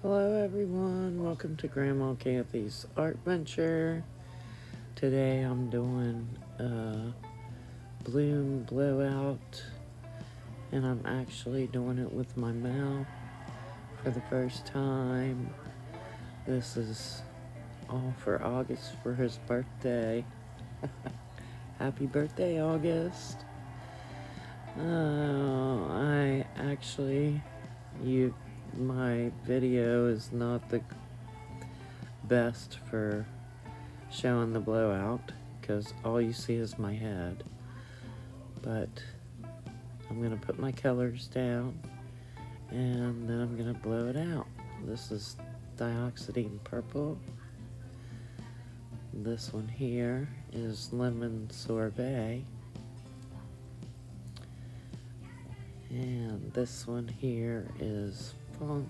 Hello everyone, welcome to Grandma Kathy's Art Venture. Today I'm doing a bloom blowout and I'm actually doing it with my mouth for the first time. This is all for August for his birthday. Happy birthday, August. Uh, I actually, you my video is not the best for showing the blowout because all you see is my head. But I'm going to put my colors down and then I'm going to blow it out. This is dioxazine purple. This one here is lemon sorbet. And this one here is funk.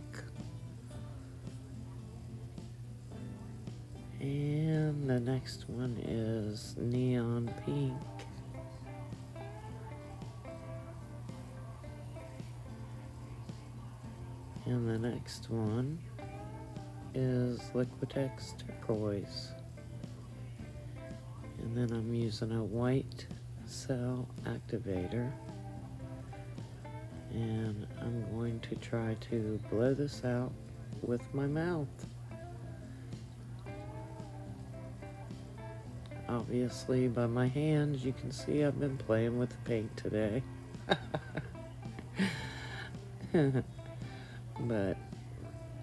And the next one is neon pink. And the next one is Liquitex turquoise. And then I'm using a white cell activator and I'm going to try to blow this out with my mouth. Obviously, by my hands, you can see I've been playing with paint today. but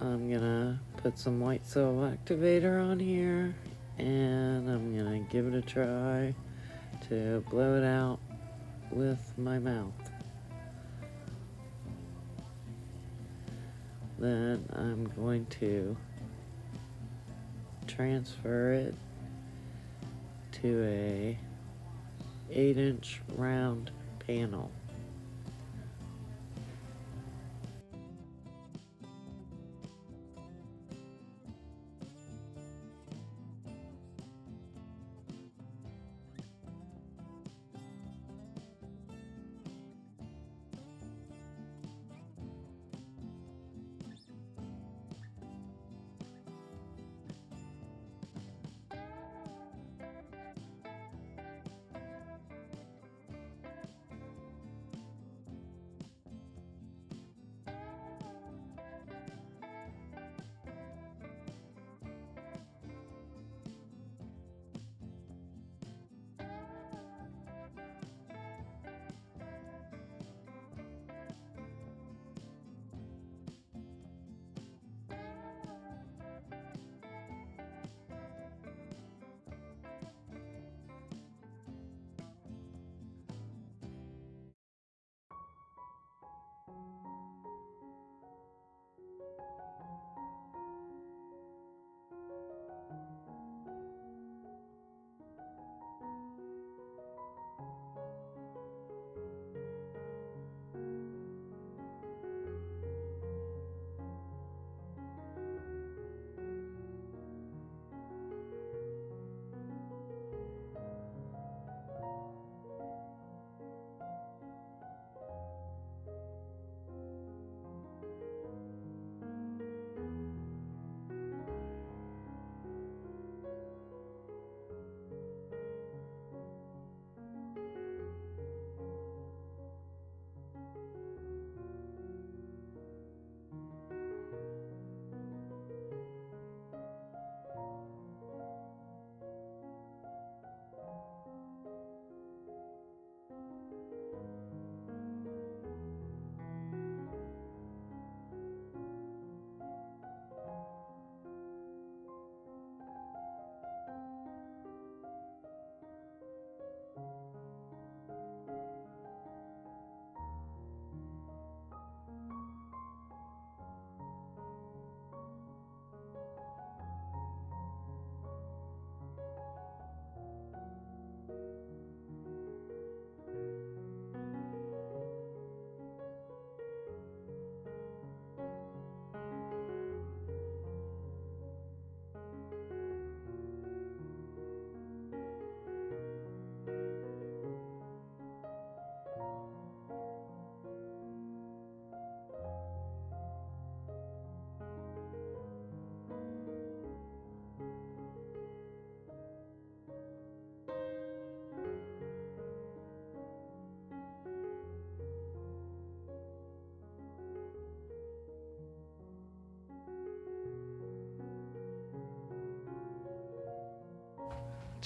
I'm gonna put some white cell activator on here and I'm gonna give it a try to blow it out with my mouth. Then I'm going to transfer it to a 8 inch round panel.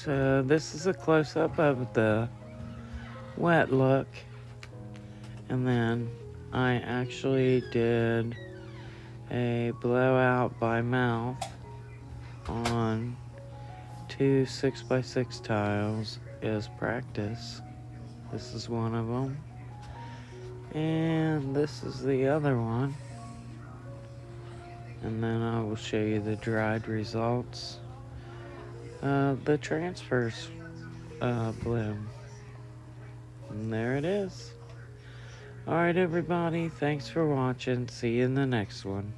Uh, this is a close-up of the wet look. And then I actually did a blowout by mouth on two 6x6 tiles as practice. This is one of them. And this is the other one. And then I will show you the dried results. Uh, the transfers uh, bloom. And there it is. Alright everybody, thanks for watching. See you in the next one.